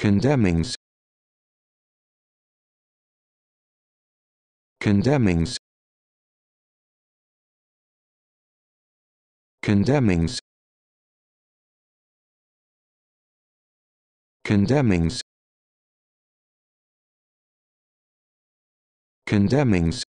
condemnings. Condemnings. Condemnings. Condemnings. Condemnings.